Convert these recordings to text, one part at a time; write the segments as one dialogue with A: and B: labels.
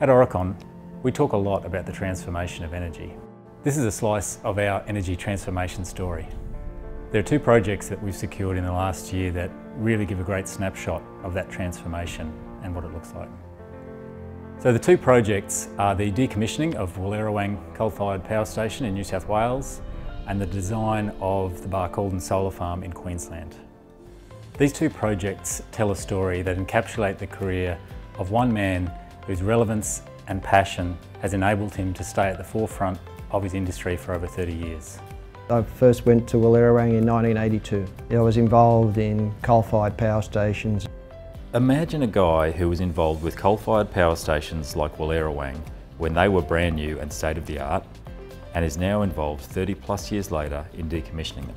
A: At Aurecon, we talk a lot about the transformation of energy. This is a slice of our energy transformation story. There are two projects that we've secured in the last year that really give a great snapshot of that transformation and what it looks like. So the two projects are the decommissioning of Wallerawang coal-fired power station in New South Wales and the design of the Barcaldine Solar Farm in Queensland. These two projects tell a story that encapsulate the career of one man whose relevance and passion has enabled him to stay at the forefront of his industry for over 30 years.
B: I first went to Wallerawang in 1982. I was involved in coal-fired power stations.
A: Imagine a guy who was involved with coal-fired power stations like Wallerawang when they were brand new and state-of-the-art and is now involved 30 plus years later in decommissioning them.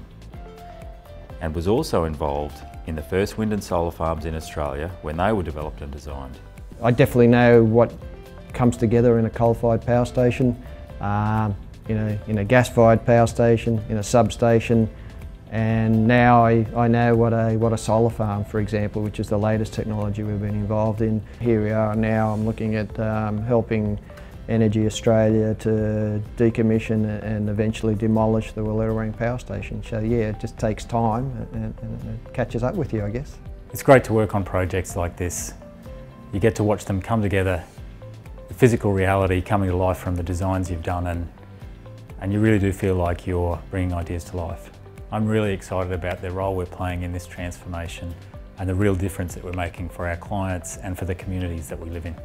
A: And was also involved in the first wind and solar farms in Australia when they were developed and designed.
B: I definitely know what comes together in a coal-fired power station, um, in, a, in a gas-fired power station, in a substation, and now I, I know what a, what a solar farm, for example, which is the latest technology we've been involved in. Here we are now, I'm looking at um, helping Energy Australia to decommission and eventually demolish the Wallerawang power station. So yeah, it just takes time and, and it catches up with you, I guess.
A: It's great to work on projects like this you get to watch them come together, the physical reality coming to life from the designs you've done and, and you really do feel like you're bringing ideas to life. I'm really excited about the role we're playing in this transformation and the real difference that we're making for our clients and for the communities that we live in.